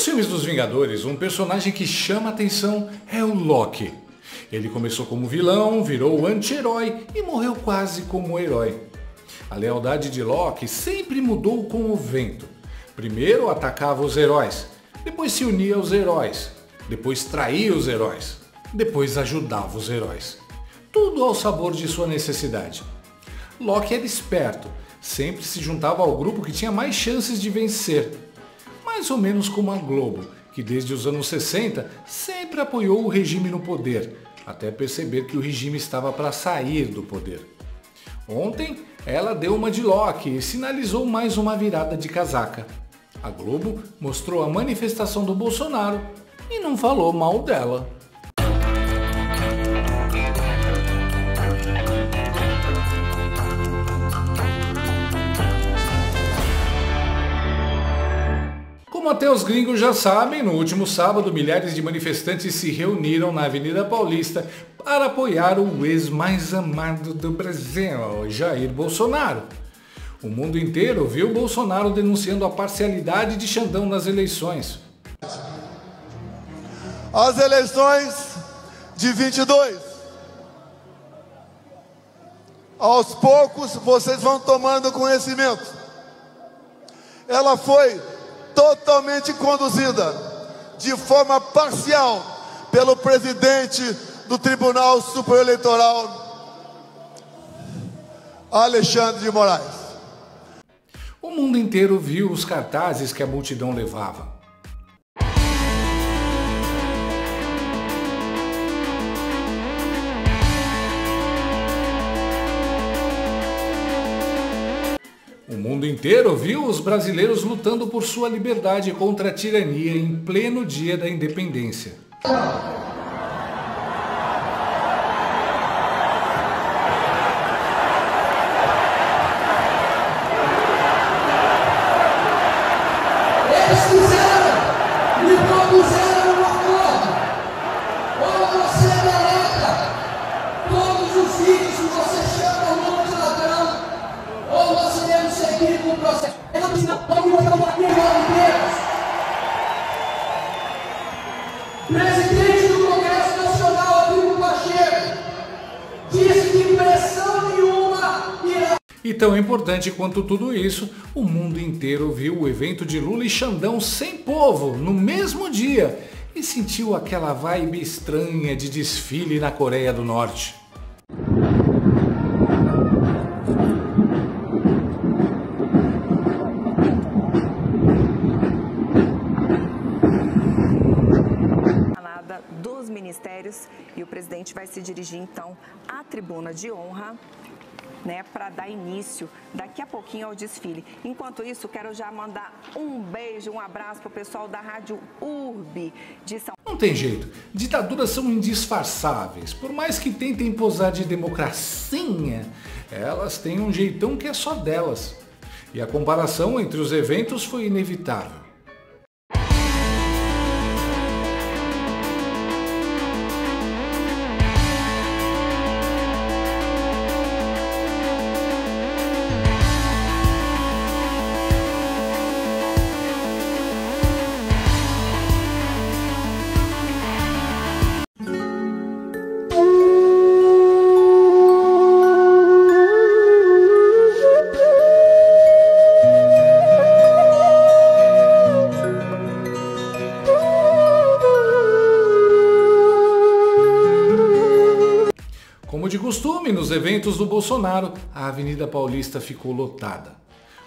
Nos filmes dos Vingadores, um personagem que chama atenção é o Loki. Ele começou como vilão, virou anti-herói e morreu quase como herói. A lealdade de Loki sempre mudou com o vento. Primeiro atacava os heróis, depois se unia aos heróis, depois traía os heróis, depois ajudava os heróis. Tudo ao sabor de sua necessidade. Loki era esperto, sempre se juntava ao grupo que tinha mais chances de vencer. Mais ou menos como a Globo, que desde os anos 60 sempre apoiou o regime no poder, até perceber que o regime estava para sair do poder. Ontem, ela deu uma de Loki e sinalizou mais uma virada de casaca. A Globo mostrou a manifestação do Bolsonaro e não falou mal dela. Até os gringos já sabem, no último sábado milhares de manifestantes se reuniram na Avenida Paulista para apoiar o ex mais amado do Brasil, Jair Bolsonaro. O mundo inteiro viu Bolsonaro denunciando a parcialidade de Xandão nas eleições. As eleições de 22. Aos poucos vocês vão tomando conhecimento. Ela foi totalmente conduzida de forma parcial pelo presidente do Tribunal Superior Eleitoral, Alexandre de Moraes. O mundo inteiro viu os cartazes que a multidão levava. Mundo inteiro viu os brasileiros lutando por sua liberdade contra a tirania em pleno dia da independência. Processo. Eu não preciso, vamos botar uma aqui Presidente do Congresso Nacional, Rodrigo Pacheco, disse que pressão nenhuma irá E tão importante quanto tudo isso, o mundo inteiro viu o evento de Lula e Xandão sem povo no mesmo dia e sentiu aquela vibe estranha de desfile na Coreia do Norte. nada dos ministérios e o presidente vai se dirigir então à tribuna de honra. Né, para dar início daqui a pouquinho ao desfile. Enquanto isso, quero já mandar um beijo, um abraço para o pessoal da Rádio URB de São Não tem jeito, ditaduras são indisfarçáveis. Por mais que tentem posar de democracia, elas têm um jeitão que é só delas. E a comparação entre os eventos foi inevitável. Do Bolsonaro, a Avenida Paulista ficou lotada.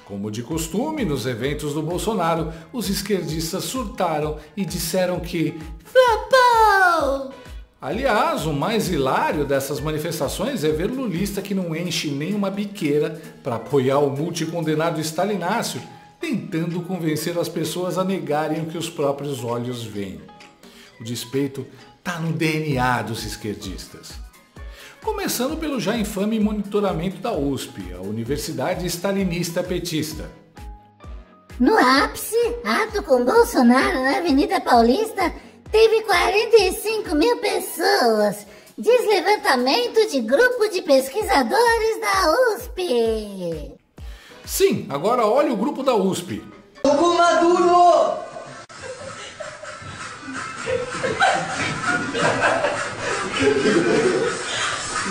Como de costume, nos eventos do Bolsonaro, os esquerdistas surtaram e disseram que Flopou! Aliás, o mais hilário dessas manifestações é ver lulista que não enche nem uma biqueira para apoiar o multicondenado Stalinácio, tentando convencer as pessoas a negarem o que os próprios olhos veem. O despeito está no DNA dos esquerdistas. Começando pelo já infame monitoramento da USP, a Universidade Stalinista Petista. No ápice, ato com Bolsonaro na Avenida Paulista teve 45 mil pessoas. Diz levantamento de grupo de pesquisadores da USP. Sim, agora olha o grupo da USP. O Maduro As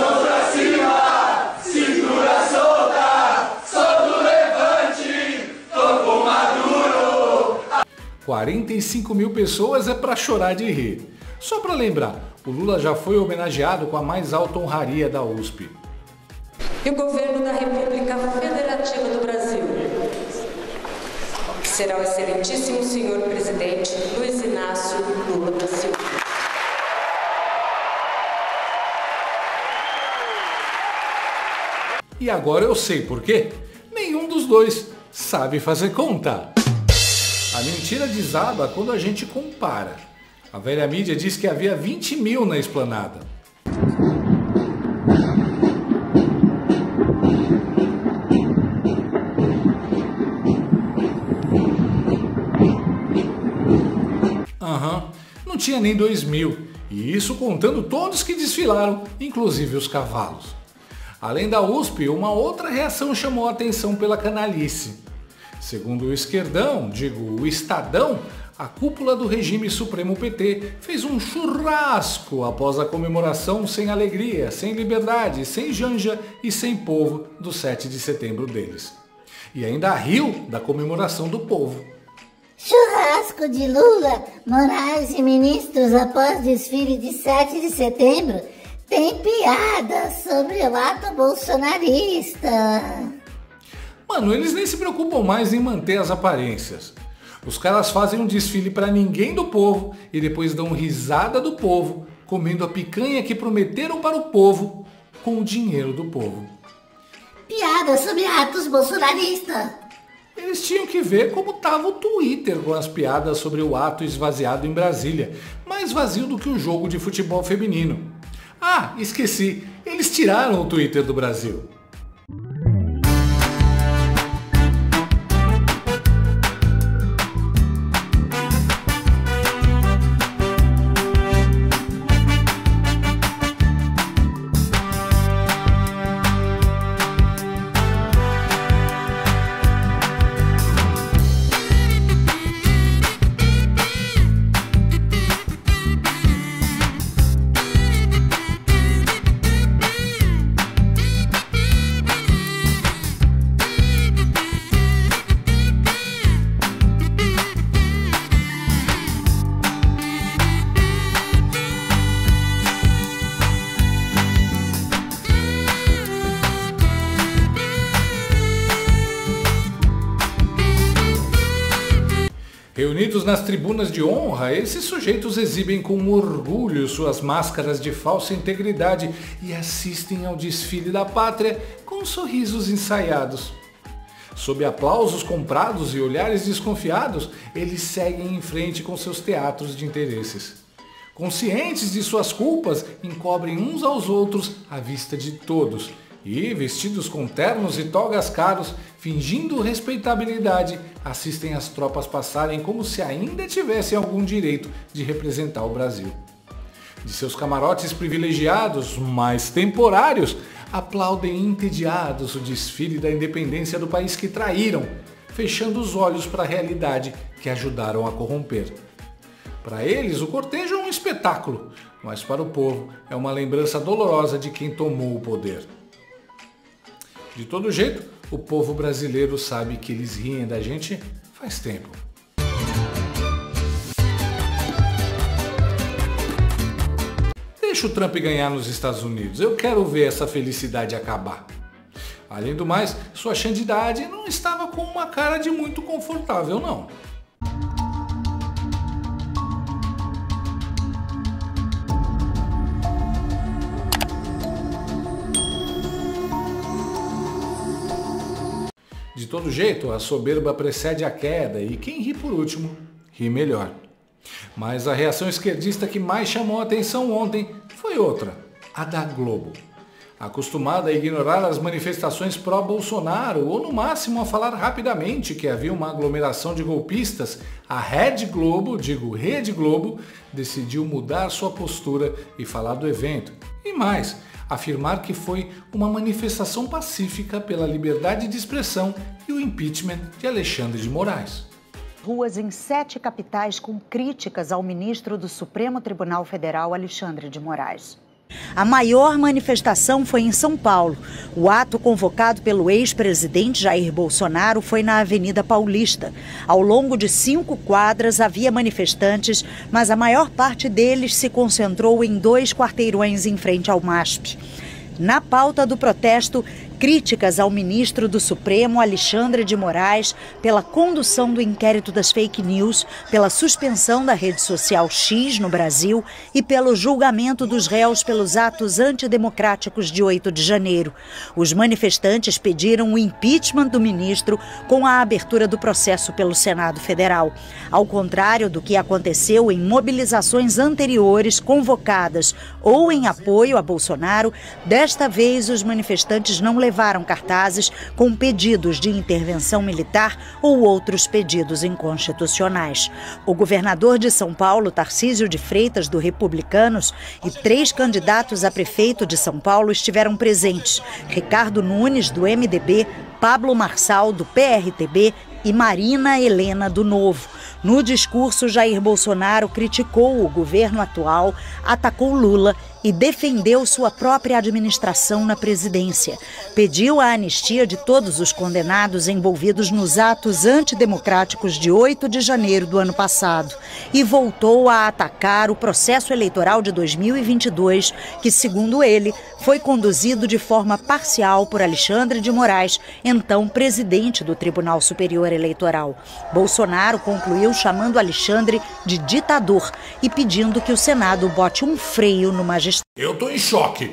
mãos pra cima, cintura solta, só do levante, tocou maduro. 45 mil pessoas é para chorar de rir. Só para lembrar, o Lula já foi homenageado com a mais alta honraria da USP. E o governo da República Federativa do Brasil, será o excelentíssimo senhor presidente Luiz Inácio Lula da Silva. E agora eu sei por quê. Nenhum dos dois sabe fazer conta. A mentira desaba quando a gente compara. A velha mídia diz que havia 20 mil na esplanada. Aham, não tinha nem 2 mil. E isso contando todos que desfilaram, inclusive os cavalos. Além da USP, uma outra reação chamou a atenção pela canalice. Segundo o esquerdão, digo o Estadão, a cúpula do regime supremo PT fez um churrasco após a comemoração sem alegria, sem liberdade, sem janja e sem povo do 7 de setembro deles. E ainda riu da comemoração do povo. Churrasco de Lula, Moraes e ministros após desfile de 7 de setembro tem piada sobre o ato bolsonarista. Mano, eles nem se preocupam mais em manter as aparências. Os caras fazem um desfile para ninguém do povo e depois dão risada do povo, comendo a picanha que prometeram para o povo com o dinheiro do povo. Piada sobre atos bolsonaristas. Eles tinham que ver como tava o Twitter com as piadas sobre o ato esvaziado em Brasília, mais vazio do que o jogo de futebol feminino. Ah, esqueci, eles tiraram o Twitter do Brasil. Nas tribunas de honra, esses sujeitos exibem com orgulho suas máscaras de falsa integridade e assistem ao desfile da pátria com sorrisos ensaiados. Sob aplausos comprados e olhares desconfiados, eles seguem em frente com seus teatros de interesses. Conscientes de suas culpas, encobrem uns aos outros à vista de todos e, vestidos com ternos e togas caros, fingindo respeitabilidade, assistem as tropas passarem como se ainda tivessem algum direito de representar o Brasil. De seus camarotes privilegiados, mas temporários, aplaudem entediados o desfile da independência do país que traíram, fechando os olhos para a realidade que ajudaram a corromper. Para eles, o cortejo é um espetáculo, mas para o povo é uma lembrança dolorosa de quem tomou o poder. De todo jeito, o povo brasileiro sabe que eles riem da gente faz tempo. Deixa o Trump ganhar nos Estados Unidos. Eu quero ver essa felicidade acabar. Além do mais, sua xandidade não estava com uma cara de muito confortável, não. De todo jeito, a soberba precede a queda e quem ri por último, ri melhor. Mas a reação esquerdista que mais chamou a atenção ontem foi outra, a da Globo. Acostumada a ignorar as manifestações pró-Bolsonaro ou no máximo a falar rapidamente que havia uma aglomeração de golpistas, a Rede Globo, digo Rede Globo, decidiu mudar sua postura e falar do evento. E mais, afirmar que foi uma manifestação pacífica pela liberdade de expressão e o impeachment de Alexandre de Moraes. ruas em sete capitais com críticas ao ministro do Supremo Tribunal Federal, Alexandre de Moraes. A maior manifestação foi em São Paulo. O ato convocado pelo ex-presidente Jair Bolsonaro foi na Avenida Paulista. Ao longo de cinco quadras havia manifestantes, mas a maior parte deles se concentrou em dois quarteirões em frente ao MASP. Na pauta do protesto, críticas ao ministro do Supremo, Alexandre de Moraes, pela condução do inquérito das fake news, pela suspensão da rede social X no Brasil e pelo julgamento dos réus pelos atos antidemocráticos de 8 de janeiro. Os manifestantes pediram o impeachment do ministro com a abertura do processo pelo Senado Federal. Ao contrário do que aconteceu em mobilizações anteriores convocadas ou em apoio a Bolsonaro, desta vez os manifestantes não levaram cartazes com pedidos de intervenção militar ou outros pedidos inconstitucionais. O governador de São Paulo, Tarcísio de Freitas, do Republicanos, e três candidatos a prefeito de São Paulo estiveram presentes: Ricardo Nunes, do MDB, Pablo Marçal, do PRTB e Marina Helena, do Novo. No discurso, Jair Bolsonaro criticou o governo atual, atacou Lula e defendeu sua própria administração na presidência. Pediu a anistia de todos os condenados envolvidos nos atos antidemocráticos de 8 de janeiro do ano passado e voltou a atacar o processo eleitoral de 2022, que, segundo ele, foi conduzido de forma parcial por Alexandre de Moraes, então presidente do Tribunal Superior Eleitoral. Bolsonaro concluiu chamando Alexandre de ditador e pedindo que o Senado bote um freio no Eu estou em choque.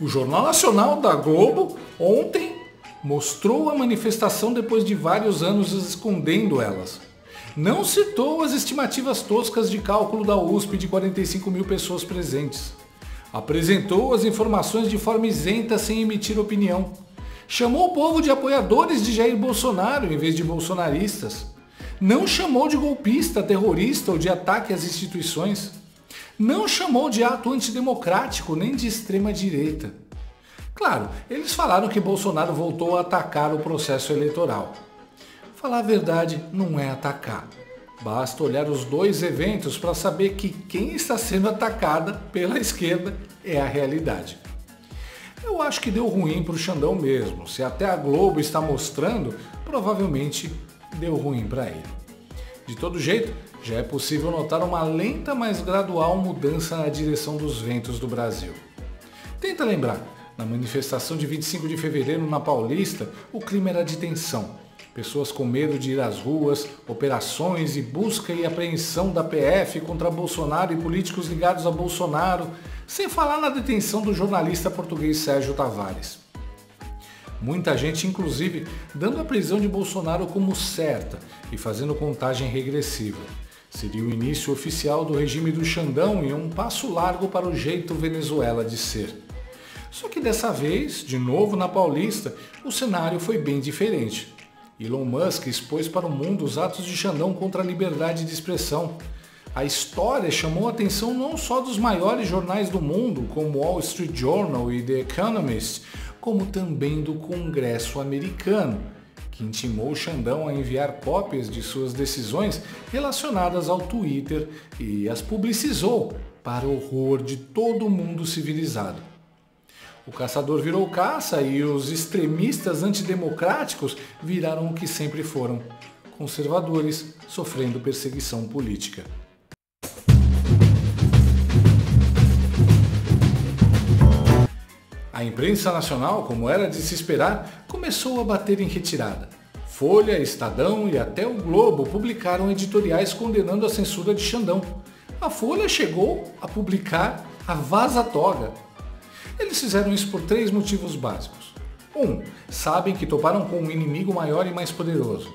O Jornal Nacional da Globo ontem mostrou a manifestação depois de vários anos escondendo elas. Não citou as estimativas toscas de cálculo da USP de 45 mil pessoas presentes. Apresentou as informações de forma isenta sem emitir opinião. Chamou o povo de apoiadores de Jair Bolsonaro em vez de bolsonaristas. Não chamou de golpista, terrorista ou de ataque às instituições não chamou de ato antidemocrático nem de extrema direita. Claro, eles falaram que Bolsonaro voltou a atacar o processo eleitoral. Falar a verdade não é atacar. Basta olhar os dois eventos para saber que quem está sendo atacada pela esquerda é a realidade. Eu acho que deu ruim para o Xandão mesmo. Se até a Globo está mostrando, provavelmente deu ruim para ele. De todo jeito, já é possível notar uma lenta, mas gradual mudança na direção dos ventos do Brasil. Tenta lembrar, na manifestação de 25 de fevereiro na Paulista, o clima era de tensão. Pessoas com medo de ir às ruas, operações e busca e apreensão da PF contra Bolsonaro e políticos ligados a Bolsonaro, sem falar na detenção do jornalista português Sérgio Tavares. Muita gente, inclusive, dando a prisão de Bolsonaro como certa e fazendo contagem regressiva. Seria o início oficial do regime do Xandão e um passo largo para o jeito Venezuela de ser. Só que dessa vez, de novo na Paulista, o cenário foi bem diferente. Elon Musk expôs para o mundo os atos de Xandão contra a liberdade de expressão. A história chamou a atenção não só dos maiores jornais do mundo, como Wall Street Journal e The Economist, como também do Congresso americano, que intimou Xandão a enviar cópias de suas decisões relacionadas ao Twitter e as publicizou para o horror de todo o mundo civilizado. O caçador virou caça e os extremistas antidemocráticos viraram o que sempre foram, conservadores sofrendo perseguição política. A imprensa nacional, como era de se esperar, começou a bater em retirada. Folha, Estadão e até o Globo publicaram editoriais condenando a censura de Xandão. A Folha chegou a publicar a Vaza Toga. Eles fizeram isso por três motivos básicos. Um, sabem que toparam com um inimigo maior e mais poderoso.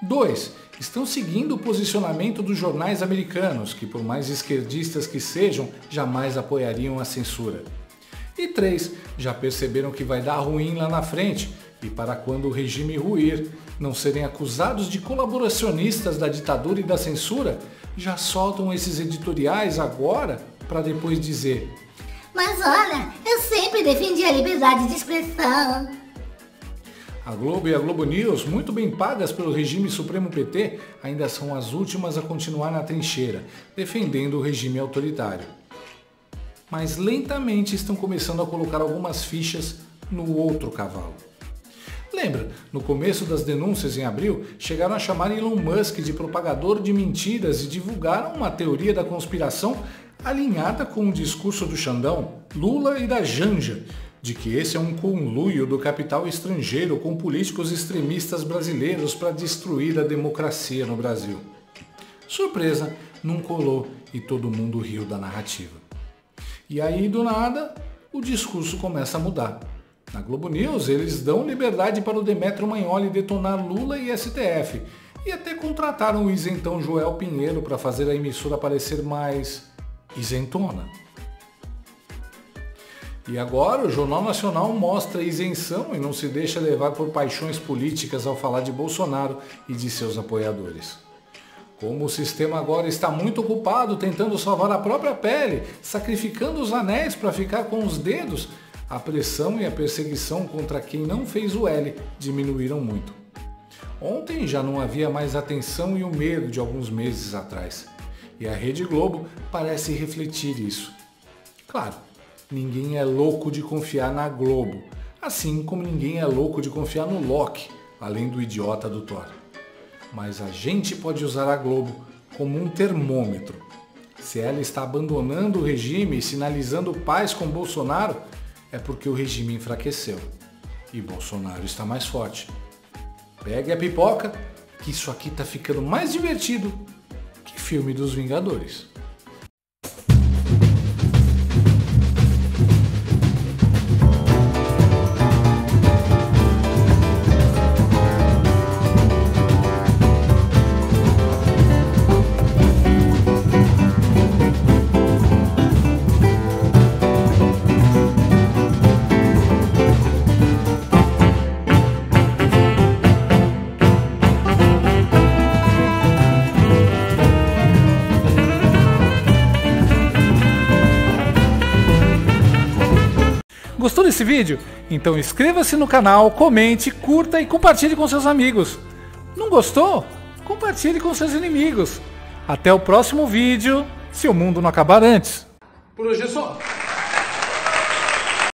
Dois, estão seguindo o posicionamento dos jornais americanos, que por mais esquerdistas que sejam, jamais apoiariam a censura. E três, já perceberam que vai dar ruim lá na frente e para quando o regime ruir, não serem acusados de colaboracionistas da ditadura e da censura, já soltam esses editoriais agora para depois dizer: Mas olha, eu sempre defendi a liberdade de expressão. A Globo e a Globo News, muito bem pagas pelo regime Supremo PT, ainda são as últimas a continuar na trincheira, defendendo o regime autoritário. Mas lentamente estão começando a colocar algumas fichas no outro cavalo. Lembra, no começo das denúncias em abril, chegaram a chamar Elon Musk de propagador de mentiras e divulgaram uma teoria da conspiração alinhada com o discurso do Xandão, Lula e da Janja, de que esse é um conluio do capital estrangeiro com políticos extremistas brasileiros para destruir a democracia no Brasil. Surpresa, não colou e todo mundo riu da narrativa. E aí, do nada, o discurso começa a mudar. Na Globo News, eles dão liberdade para o Demetrio Magnoli detonar Lula e STF, e até contrataram o isentão Joel Pinheiro para fazer a emissora parecer mais isentona. E agora o Jornal Nacional mostra isenção e não se deixa levar por paixões políticas ao falar de Bolsonaro e de seus apoiadores. Como o sistema agora está muito ocupado tentando salvar a própria pele, sacrificando os anéis para ficar com os dedos, a pressão e a perseguição contra quem não fez o L diminuíram muito. Ontem já não havia mais a tensão e o medo de alguns meses atrás. E a Rede Globo parece refletir isso. Claro, ninguém é louco de confiar na Globo, assim como ninguém é louco de confiar no Loki, além do idiota do Thor. Mas a gente pode usar a Globo como um termômetro. Se ela está abandonando o regime e sinalizando paz com Bolsonaro, é porque o regime enfraqueceu e Bolsonaro está mais forte. Pegue a pipoca, que isso aqui está ficando mais divertido que filme dos Vingadores. Desse vídeo? Então inscreva-se no canal, comente, curta e compartilhe com seus amigos. Não gostou? Compartilhe com seus inimigos. Até o próximo vídeo, se o mundo não acabar antes. Por hoje é só.